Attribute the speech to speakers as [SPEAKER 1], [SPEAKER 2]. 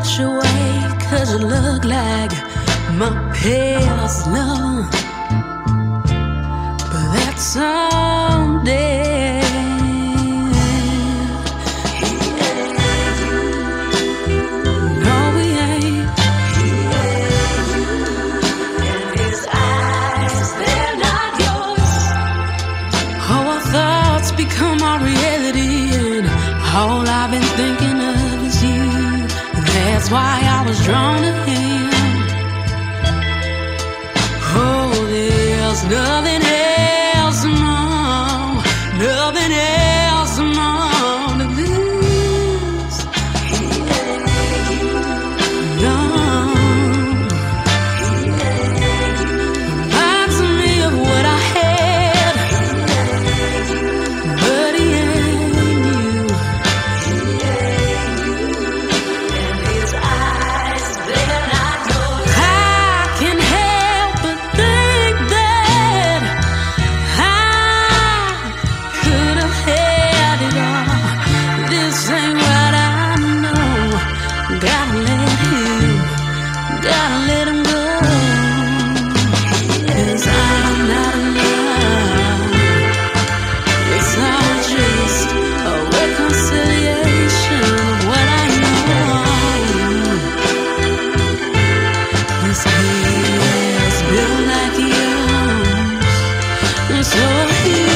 [SPEAKER 1] much away Cause you look like my past love But that someday. No we ain't our thoughts become our reality And all I've been thinking why I was drawn to him. Oh, there's nothing slow.